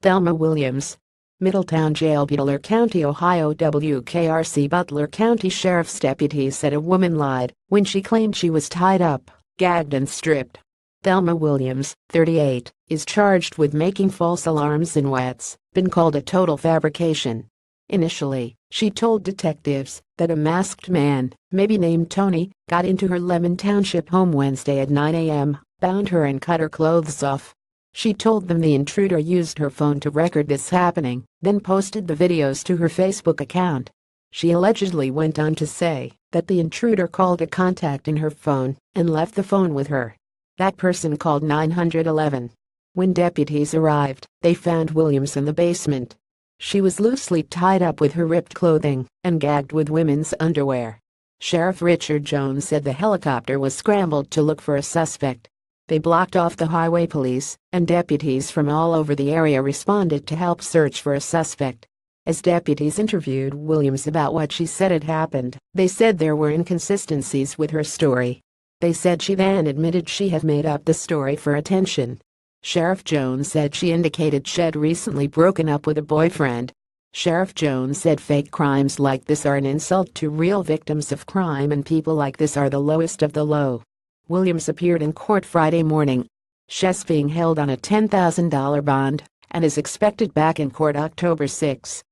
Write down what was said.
Thelma Williams. Middletown Jail Butler County, Ohio WKRC Butler County Sheriff's deputy said a woman lied when she claimed she was tied up, gagged and stripped. Thelma Williams, 38, is charged with making false alarms in what's been called a total fabrication. Initially, she told detectives that a masked man, maybe named Tony, got into her Lemon Township home Wednesday at 9 a.m., bound her and cut her clothes off. She told them the intruder used her phone to record this happening, then posted the videos to her Facebook account. She allegedly went on to say that the intruder called a contact in her phone and left the phone with her. That person called 911. When deputies arrived, they found Williams in the basement. She was loosely tied up with her ripped clothing and gagged with women's underwear. Sheriff Richard Jones said the helicopter was scrambled to look for a suspect. They blocked off the highway police, and deputies from all over the area responded to help search for a suspect. As deputies interviewed Williams about what she said had happened, they said there were inconsistencies with her story. They said she then admitted she had made up the story for attention. Sheriff Jones said she indicated she'd recently broken up with a boyfriend. Sheriff Jones said fake crimes like this are an insult to real victims of crime and people like this are the lowest of the low. Williams appeared in court Friday morning. She's being held on a $10,000 bond and is expected back in court October 6.